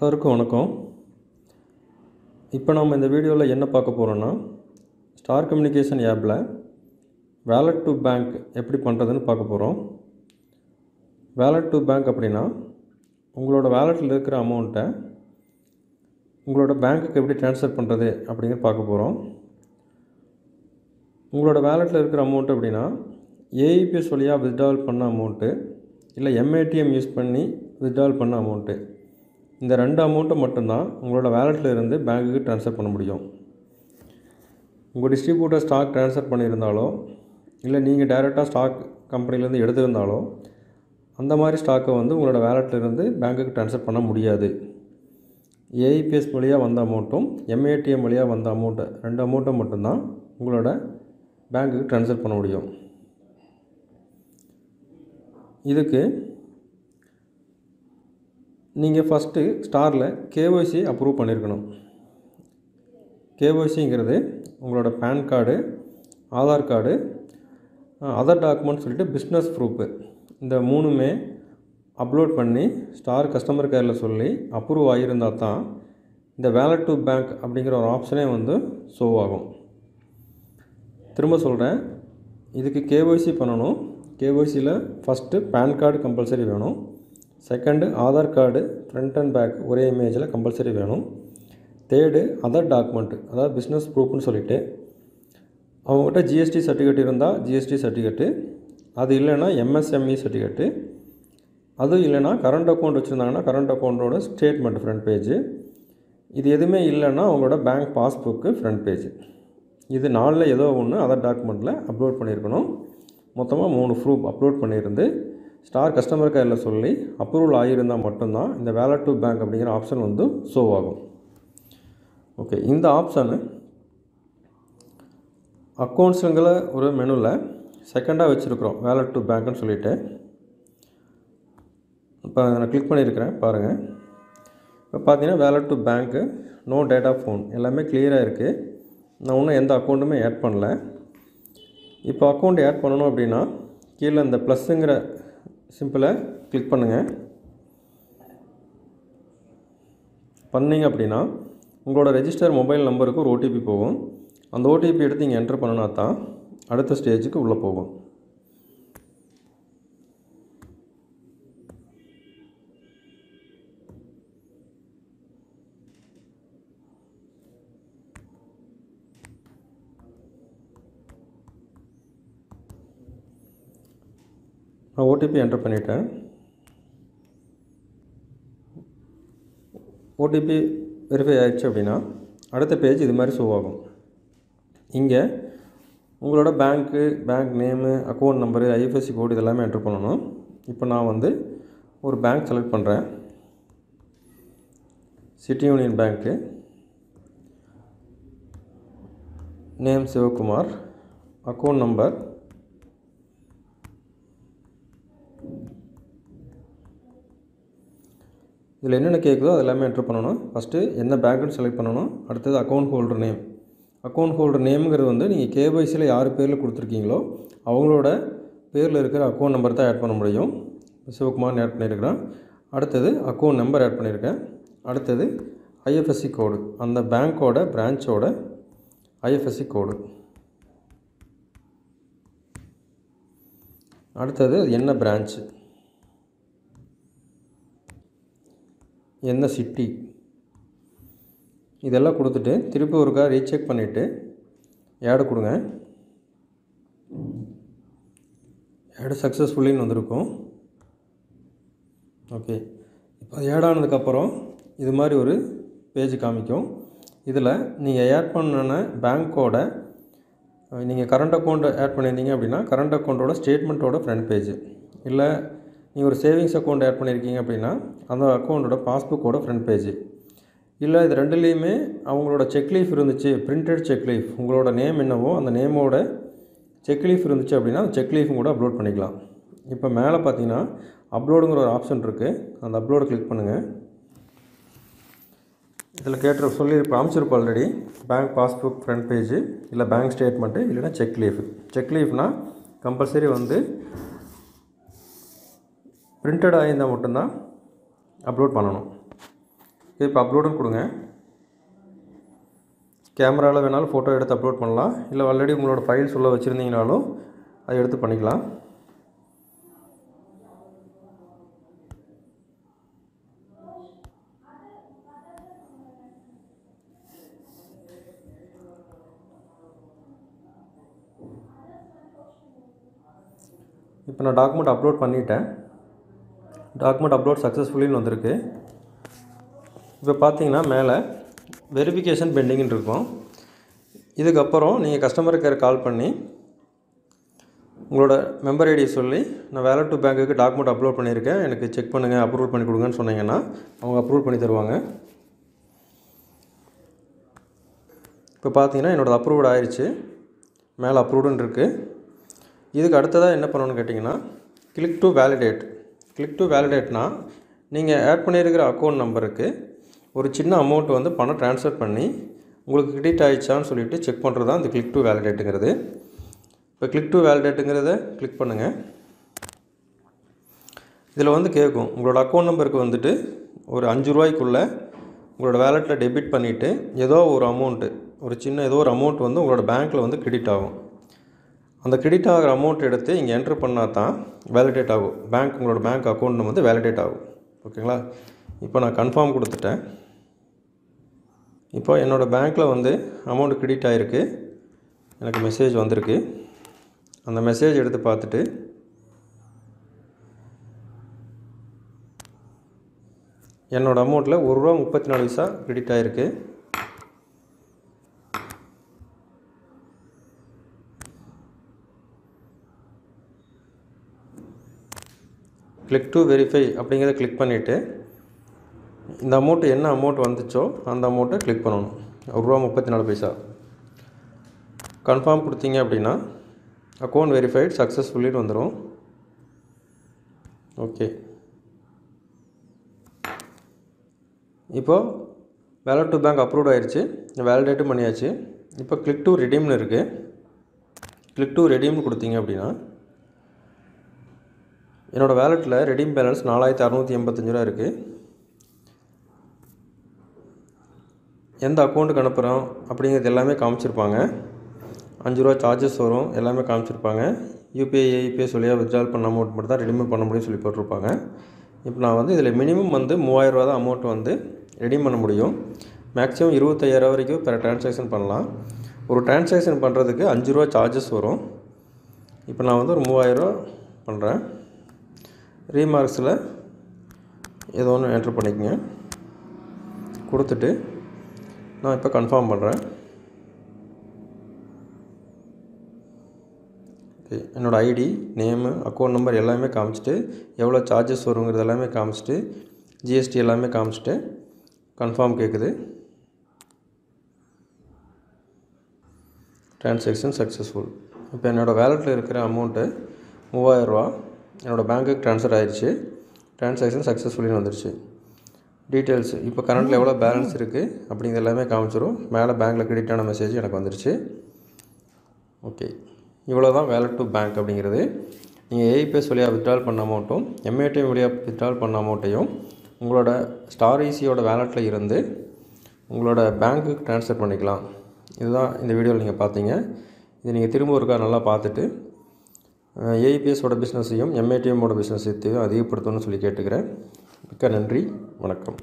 எல்லோருக்கும் வணக்கம். இப்போ நம்ம இந்த வீடியோவில் என்ன பார்க்க போகிறோன்னா ஸ்டார் கம்யூனிகேஷன் ஆப்பில் வேலட் டு பேங்க் எப்படி பண்ணுறதுன்னு பார்க்க போகிறோம் வேலட் டு பேங்க் அப்படின்னா உங்களோட வேலட்டில் இருக்கிற அமௌண்ட்டை உங்களோட பேங்க்குக்கு எப்படி ட்ரான்ஸ்ஃபர் பண்ணுறது அப்படிங்கிற பார்க்க போகிறோம் உங்களோட வேலட்டில் இருக்கிற அமௌண்ட் அப்படின்னா ஏஇபிஎஸ் வழியாக வித்ட்ராவல் பண்ண அமௌண்ட்டு இல்லை எம்ஏடிஎம் யூஸ் பண்ணி வித்ட்ராவல் பண்ண அமௌண்ட்டு இந்த ரெண்டு அமௌண்ட்டை மட்டும்தான் உங்களோட வேலெட்டில் இருந்து பேங்க்குக்கு ட்ரான்ஸ்ஃபர் பண்ண முடியும். உங்கள் டிஸ்ட்ரிபியூட்டர் ஸ்டாக் ட்ரான்ஸ்ஃபர் பண்ணியிருந்தாலோ இல்லை நீங்கள் டைரெக்டாக ஸ்டாக் கம்பெனிலேருந்து எடுத்திருந்தாலோ அந்த மாதிரி ஸ்டாக்கை வந்து உங்களோட வேலெட்டிலிருந்து பேங்க்குக்கு ட்ரான்ஸ்ஃபர் பண்ண முடியாது. ஏஐபிஎஸ் வழியாக வந்த அமௌண்ட்டும் எம்ஏடிஎம் வழியாக வந்த அமௌண்ட்டு ரெண்டு அமௌண்ட்டை மட்டும்தான் உங்களோட பேங்க்குக்கு ட்ரான்ஸ்ஃபர் பண்ண முடியும். இதுக்கு நீங்கள் ஃபஸ்ட்டு ஸ்டாரில் கேஒய்சி அப்ரூவ் பண்ணியிருக்கணும். கேஒய்சிங்கிறது உங்களோட PAN card Aadhaar card other document சொல்லிட்டு பிஸ்னஸ் ப்ரூஃபு. இந்த மூணுமே அப்லோட் பண்ணி ஸ்டார் கஸ்டமர் கேரில் சொல்லி அப்ரூவ் ஆகியிருந்தால் தான் இந்த வேலட் டு பேங்க் அப்படிங்கிற ஒரு ஆப்ஷனே வந்து ஷோ ஆகும். திரும்ப சொல்கிறேன் இதுக்கு கேஒய்சி பண்ணணும். கேஒய்சியில் ஃபஸ்ட்டு பேன் கார்டு கம்பல்சரி வேணும். Second Aadhaar card front and back ஒரே இமேஜில் கம்பல்சரி வேணும். தேர்டு அதர் டாக்குமெண்ட்டு அதாவது பிஸ்னஸ் ப்ரூஃப்னு சொல்லிவிட்டு அவங்ககிட்ட ஜிஎஸ்டி சர்டிஃபிகேட் இருந்தால் ஜிஎஸ்டி சர்டிஃபிகேட்டு அது இல்லைன்னா எம்எஸ்எம்இ சர்டிஃபிகேட்டு அதுவும் இல்லைன்னா கரண்ட் அக்கௌண்ட் வச்சுருந்தாங்கன்னா கரண்ட் அக்கௌண்ட்டோட ஸ்டேட்மெண்ட் ஃப்ரண்ட் பேஜு இது எதுவுமே இல்லைன்னா அவங்களோட பேங்க் பாஸ்புக்கு ஃப்ரண்ட் பேஜ் இது நாளில் ஏதோ ஒன்று அதர் டாக்குமெண்ட்டில் அப்லோட் பண்ணியிருக்கணும். மொத்தமாக மூணு ப்ரூஃப் அப்லோட் பண்ணியிருந்து ஸ்டார் கஸ்டமர் கேரில் சொல்லி அப்ரூவல் ஆகியிருந்தால் மட்டும்தான் இந்த வேலட் டு பேங்க் அப்படிங்கிற ஆப்ஷன் வந்து ஷோ ஆகும். ஓகே இந்த ஆப்ஷனு அக்கௌண்ட்ஸுங்கிற ஒரு மெனுவில் செகண்டாக வச்சுருக்குறோம் வேலட் டு பேங்க்னு சொல்லிவிட்டு இப்போ நான் கிளிக் பண்ணியிருக்கிறேன் பாருங்கள் இப்போ பார்த்தீங்கன்னா wallet to bank no data phone எல்லாமே கிளியராக இருக்குது நான் இன்னும் எந்த அக்கௌண்ட்டுமே ஆட் பண்ணல. இப்போ அக்கௌண்ட் ஆட் பண்ணணும் அப்படின்னா கீழே இந்த ப்ளஸ்ஸுங்கிற சிம்பிளை கிளிக் பண்ணுங்கள் பண்ணிங்க அப்படின்னா உங்களோட ரெஜிஸ்டர் மொபைல் நம்பருக்கு ஒரு ஓடிபி போகும். அந்த ஓடிபி எடுத்து இங்கே என்ட்ரு பண்ணினா தான் அடுத்த ஸ்டேஜுக்கு உள்ளே போகும். நான் ஓடிபி என்டர் பண்ணிட்டேன். ஓடிபி வெரிஃபை ஆகிடுச்சு அப்படின்னா அடுத்த பேஜ் இது மாதிரி ஷோ ஆகும். இங்கே உங்களோட bank bank name account number IFSC code இதெல்லாமே என்ட்ரு பண்ணணும். இப்போ நான் வந்து ஒரு பேங்க் செலக்ட் பண்ணுறேன் City Union Bank name Sivakumar account number இதில் என்னென்ன கேட்குதோ அது எல்லாமே என்ட்ரு பண்ணணும். ஃபஸ்ட்டு என்ன பேங்க்குன்னு செலக்ட் பண்ணணும்? அடுத்தது account holder name account holder நேமுங்கிறது வந்து நீங்கள் கேஒய்சியில் யார் பேரில் கொடுத்துருக்கீங்களோ அவங்களோட பேரில் இருக்கிற அக்கௌண்ட் நம்பர் தான் ஆட் பண்ண முடியும். சிவகுமார்னு ஆட் பண்ணியிருக்கிறேன். அடுத்தது அக்கௌண்ட் நம்பர் ஆட் பண்ணியிருக்கேன். அடுத்தது ஐஎஃப்எஸ்சி கோடு அந்த பேங்க்கோட பிரான்ச்சோட ஐஎஃப்எஸ்சி கோடு அடுத்தது என்ன பிரான்ச்சு என்ன சிட்டி? இதெல்லாம் கொடுத்துட்டு திருப்பி ஒருக்கா ரீசெக் பண்ணிவிட்டு ஆடு கொடுங்க. ஆடு சக்ஸஸ்ஃபுல்லின்னு வந்திருக்கும். ஓகே. இப்போ ஆட் ஆனதுக்கப்புறம் இது மாதிரி ஒரு பேஜ் காமிக்கும். இதில் நீங்கள் ஆட் பண்ண பேங்க்கோட நீங்கள் கரண்ட் அக்கௌண்ட்டை ஆட் பண்ணியிருந்தீங்க அப்படின்னா கரண்ட் அக்கௌண்ட்டோட ஸ்டேட்மெண்ட்டோட ஃப்ரண்ட் பேஜ். இல்லை நீங்கள் ஒரு சேவிங்ஸ் அக்கௌண்ட் ஆட் பண்ணியிருக்கீங்க அப்படின்னா அந்த அக்கௌண்ட்டோட பாஸ்புக்கோட ஃப்ரண்ட் பேஜ் இல்லை இது ரெண்டுலேயுமே அவங்களோட செக் லீஃப் இருந்துச்சு பிரிண்டட் செக் லீஃப் உங்களோட நேம் என்னவோ அந்த நேமோட செக் லீஃப் இருந்துச்சு அப்படின்னா அந்த செக் லீஃபும் கூட அப்லோட் பண்ணிக்கலாம். இப்போ மேலே பார்த்தீங்கன்னா அப்லோடுங்கிற ஒரு ஆப்ஷன் இருக்குது அந்த அப்லோடை கிளிக் பண்ணுங்கள் இதில் கேட்டு சொல்லி காமிச்சிருப்போம் already bank passbook front page இல்லை பேங்க் ஸ்டேட்மெண்ட்டு இல்லைன்னா செக் லீஃப் செக் லீஃப்னால் கம்பல்சரி வந்து பிரிண்டட் ஆகியிருந்தால் மட்டும்தான் அப்லோட் பண்ணணும். இப்போ அப்லோடும் கொடுங்க. கேமராவில் வேணாலும் ஃபோட்டோ எடுத்து அப்லோட் பண்ணலாம். இல்லை ஆல்ரெடி உங்களோட ஃபைல்ஸ் உள்ள வச்சுருந்தீங்கனாலும் அதை எடுத்து பண்ணிக்கலாம். இப்போ நான் டாக்குமெண்ட் அப்லோட் பண்ணிட்டேன். டாக்குமெண்ட் அப்லோட் சக்ஸஸ்ஃபுல்லின்னு வந்திருக்கு. இப்போ பார்த்தீங்கன்னா மேலே வெரிஃபிகேஷன் பெண்டிங்னு இருக்கும். இதுக்கப்புறம் நீங்கள் கஸ்டமர் கேர் கால் பண்ணி உங்களோட மெம்பர் ஐடி சொல்லி நான் வேலட் டு பேங்க்குக்கு டாக்குமெண்ட் அப்லோட் பண்ணியிருக்கேன். எனக்கு செக் பண்ணுங்கள் அப்ரூவல் பண்ணி கொடுங்கன்னு சொன்னீங்கன்னா அவங்க அப்ரூவல் பண்ணி தருவாங்க. இப்போ பார்த்தீங்கன்னா என்னோடய அப்ரூவ்ட் ஆயிடுச்சு மேலே அப்ரூவ்டுன்னு இருக்குது இதுக்கு அடுத்ததாக என்ன பண்ணணும்னு கேட்டிங்கன்னா click to validate click to வேலிடேட்னா நீங்கள் ஆட் பண்ணியிருக்கிற அக்கௌண்ட் நம்பருக்கு ஒரு சின்ன அமௌண்ட் வந்து பணம் ட்ரான்ஸ்ஃபர் பண்ணி உங்களுக்கு கிரெடிட் ஆகிடுச்சான்னு சொல்லிட்டு செக் பண்ணுறது தான் இந்த கிளிக் டு வேலிடேட்டுங்கிறது இப்போ கிளிக் டு வேலிடேட்டுங்கிறத கிளிக் பண்ணுங்கள் இதில் வந்து கேட்கும் உங்களோட அக்கௌண்ட் நம்பருக்கு வந்துட்டு ஒரு அஞ்சு ரூபாய்க்குள்ளே உங்களோட வேலெட்டில் டெபிட் பண்ணிவிட்டு ஏதோ ஒரு அமௌண்ட்டு ஒரு சின்ன ஏதோ ஒரு அமௌண்ட் வந்து உங்களோட பேங்க்கில் வந்து கிரெடிட் ஆகும். அந்த கிரெடிட் ஆகிற அமௌண்ட் எடுத்து இங்கே என்ட்ரு பண்ணால் தான் வேலிடேட் ஆகும். பேங்க் உங்களோட பேங்க் அக்கௌண்ட் வந்து வேலிடேட் ஆகும். ஓகேங்களா இப்போ நான் கன்ஃபார்ம் கொடுத்துட்டேன். இப்போ என்னோடய பேங்க்கில் வந்து அமௌண்ட் கிரெடிட் ஆகிருக்கு எனக்கு மெசேஜ் வந்திருக்கு. அந்த மெசேஜ் எடுத்து பார்த்துட்டு என்னோடய அமௌண்ட்டில் ஒரு ரூபா முப்பத்தி நாலு பைசா கிரெடிட் ஆகிருக்கு கிளிக் டு வெரிஃபை அப்படிங்கிறத கிளிக் பண்ணிவிட்டு இந்த அமௌண்ட்டு என்ன அமௌண்ட் வந்துச்சோ அந்த அமௌண்ட்டை கிளிக் பண்ணணும். ஒரு ரூபா முப்பத்தி நாலு பைசா. கன்ஃபார்ம் கொடுத்தீங்க அப்படின்னா அக்கௌண்ட் வெரிஃபைட் சக்ஸஸ்ஃபுல்லின்னு வந்துடும் ஓகே இப்போது வேலட் டு பேங்க் அப்ரூவ் ஆயிடுச்சு வேலிடேட்டும் பண்ணியாச்சு. இப்போ கிளிக் டு ரெடீம்னு இருக்குது கிளிக் டு ரெடீம்னு கொடுத்தீங்க அப்படின்னா என்னோடய வேலெட்டில் ரெடீம் பேலன்ஸ் நாலாயிரத்தி அறநூற்றி எண்பத்தஞ்சு ரூபா இருக்குது எந்த அக்கௌண்ட்டுக்கு அனுப்புகிறோம் அப்படிங்கிறது எல்லாமே காமிச்சிருப்பாங்க. அஞ்சு ரூபா சார்ஜஸ் வரும் எல்லாமே காமிச்சிருப்பாங்க. யூபிஐ ஐபிஎஸ் வழியாக வித்ட்ரால் பண்ண அமௌண்ட் மட்டும் தான் ரெடியூம் பண்ண முடியும்னு சொல்லி போட்டிருப்பாங்க. இப்போ நான் வந்து இதில் மினிமம் வந்து மூவாயிரரூவா தான் அமௌண்ட் வந்து ரெடீம் பண்ண முடியும். மேக்ஸிமம் இருபத்தையாயிரம் வரைக்கும் பெர் டிரான்சாக்ஷன் பண்ணலாம். ஒரு டிரான்சாக்ஷன் பண்ணுறதுக்கு அஞ்சு ரூபா சார்ஜஸ் வரும். இப்போ நான் வந்து ஒரு மூவாயிரரூவா பண்ணுறேன் ரீமார்க்ஸில் ஏதோ ஒன்று என்ட்ரு பண்ணிக்கங்க. கொடுத்துட்டு நான் இப்போ கன்ஃபார்ம் பண்ணுறேன் ஓகே என்னோடய ஐடி நேமு அக்கௌண்ட் நம்பர் எல்லாமே காமிச்சிட்டு எவ்வளோ சார்ஜஸ் வருங்கிறது எல்லாமே காமிச்சிட்டு ஜிஎஸ்டி எல்லாமே காமிச்சிட்டு கன்ஃபார்ம் கேட்குது ட்ரான்சேக்ஷன் சக்ஸஸ்ஃபுல் இப்போ என்னோடய வேலெட்டில் இருக்கிற அமௌண்ட்டு மூவாயிரரூவா என்னோடய பேங்க்குக்கு ட்ரான்ஸ்ஃபர் ஆயிடுச்சு ட்ரான்சாக்ஷன் சக்ஸஸ்ஃபுல்லின்னு வந்துடுச்சு டீட்டெயில்ஸ் இப்போ கரண்ட்டில் எவ்வளோ பேலன்ஸ் இருக்குது அப்படிங்கிறது எல்லாமே காமிச்சிரும். மேலே பேங்க்கில் கிரெடிட்டான மெசேஜ் எனக்கு வந்துருச்சு. ஓகே இவ்வளோ தான் வேலட் டு பேங்க் அப்படிங்கிறது நீங்கள் ஏஇபிஎஸ் வழியாக வித்ட்ரால் பண்ண அமௌண்ட்டும் எம்ஏடிஎம் வழியாக வித்ட்ரால் பண்ண அமௌண்ட்டையும் உங்களோட ஸ்டார் ஈசியோட வேலெட்டில் இருந்து உங்களோட பேங்க்குக்கு ட்ரான்ஸ்ஃபர் பண்ணிக்கலாம். இதுதான் இந்த வீடியோவில் நீங்கள் பார்த்தீங்க. இது நீங்கள் திரும்ப ஒருக்கா நல்லா பார்த்துட்டு ஏஐபிஎஸோட பிஸ்னஸையும் எம்ஏடிஎம்மோட பிஸ்னஸையும் அதிகப்படுத்தணும்னு சொல்லி கேட்டுக்கிறேன். மிக்க நன்றி. வணக்கம்.